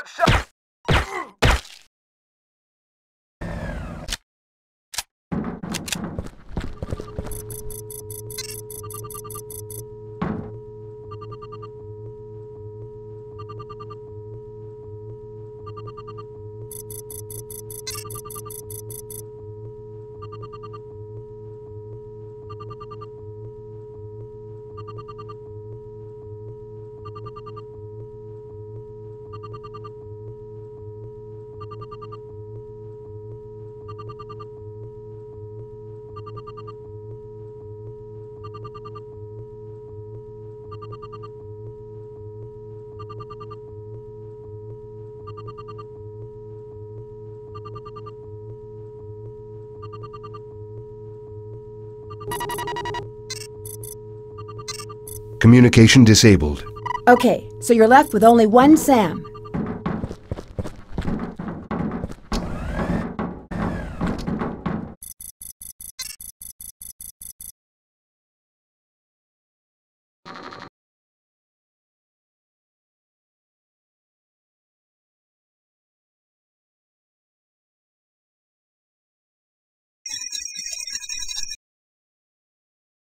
got shot! Communication disabled. Okay, so you're left with only one SAM.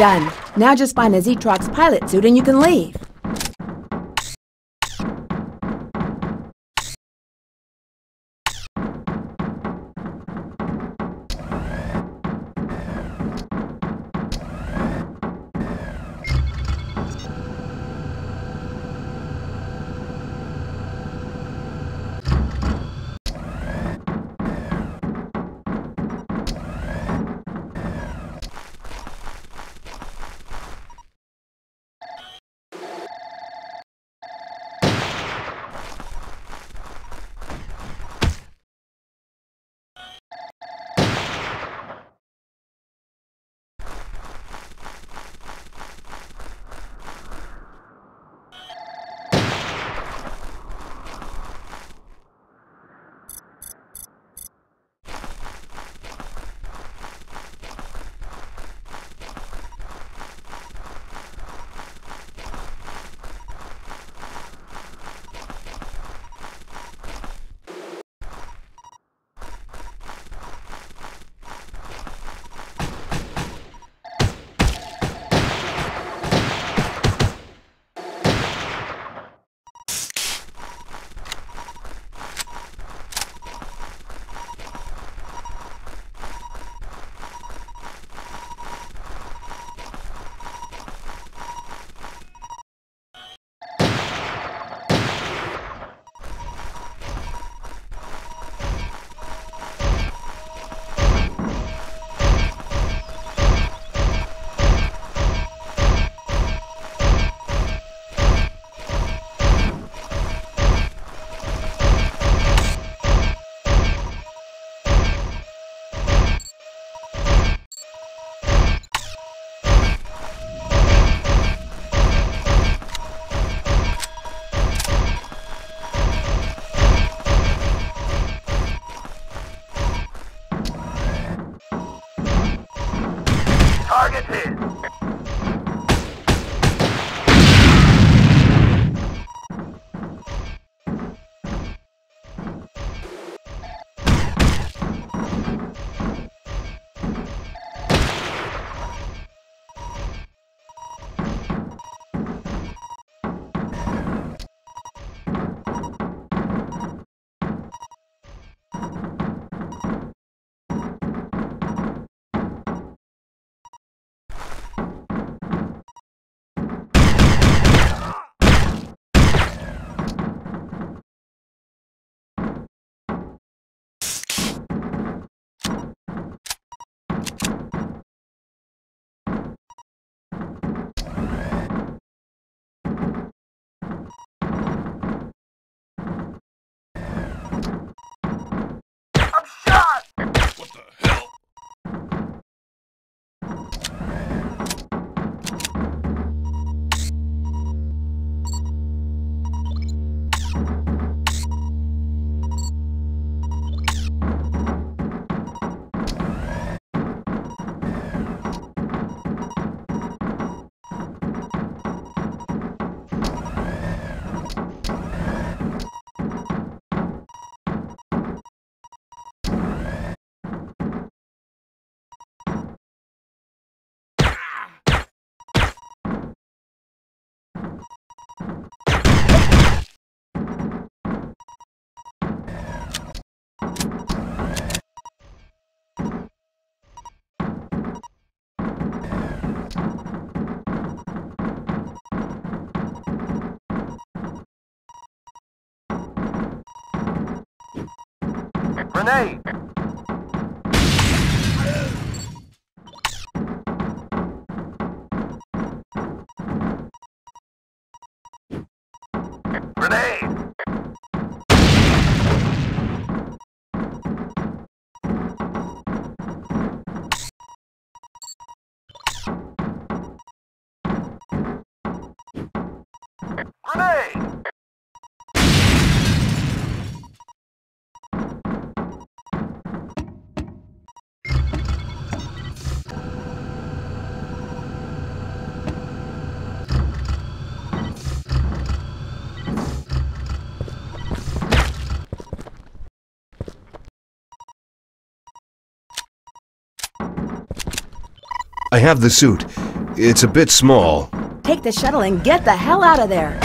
Done. Now just find a Zetrox pilot suit and you can leave. What the hell? Grenade! Have the suit. It's a bit small. Take the shuttle and get the hell out of there.